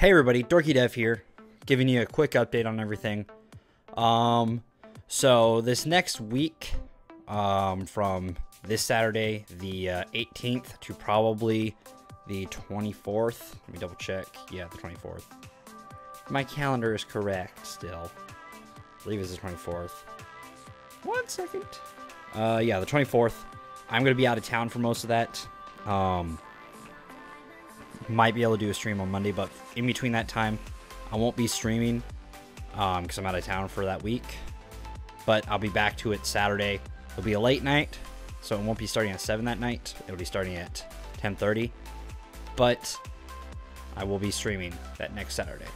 Hey everybody, Dorky Dev here, giving you a quick update on everything. Um, so this next week, um, from this Saturday, the uh, 18th to probably the 24th. Let me double check. Yeah, the 24th. My calendar is correct still. I believe it's the 24th. One second. Uh, yeah, the 24th. I'm gonna be out of town for most of that. Um, might be able to do a stream on Monday, but in between that time, I won't be streaming um, because I'm out of town for that week. But I'll be back to it Saturday. It'll be a late night, so it won't be starting at seven that night. It'll be starting at 10:30. But I will be streaming that next Saturday.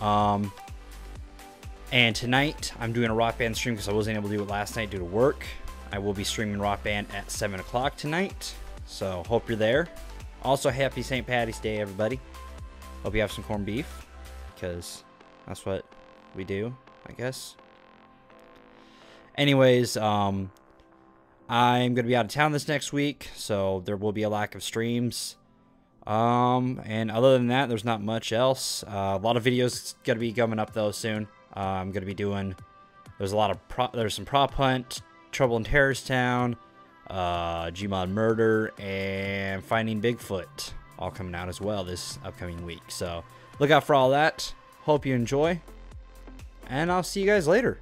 Um, and tonight I'm doing a rock band stream because I wasn't able to do it last night due to work. I will be streaming rock band at seven o'clock tonight. So hope you're there. Also, happy St. Patty's Day, everybody. Hope you have some corned beef because that's what we do, I guess. Anyways, um, I'm gonna be out of town this next week, so there will be a lack of streams. Um, and other than that, there's not much else. Uh, a lot of videos gonna be coming up though soon. Uh, I'm gonna be doing. There's a lot of pro- there's some prop hunt, trouble in Terrorstown, uh, Gmod murder, and finding Bigfoot all coming out as well this upcoming week. So look out for all that. Hope you enjoy, and I'll see you guys later.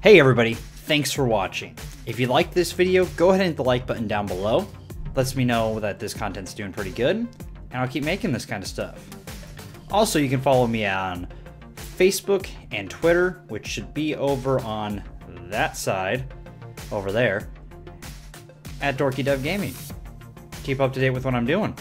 Hey everybody, thanks for watching. If you liked this video, go ahead and hit the like button down below. Lets me know that this content's doing pretty good, and I'll keep making this kind of stuff. Also, you can follow me on Facebook and Twitter, which should be over on that side, over there, at Dorky Dev Gaming. Keep up to date with what I'm doing.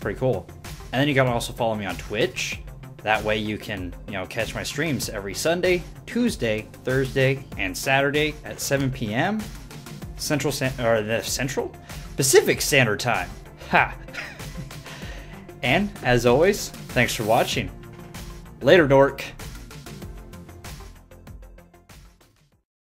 Pretty cool. And then you gotta also follow me on Twitch. That way you can, you know, catch my streams every Sunday, Tuesday, Thursday, and Saturday at 7 p.m. Central or the Central Pacific Standard Time. Ha. and as always, thanks for watching. Later, dork.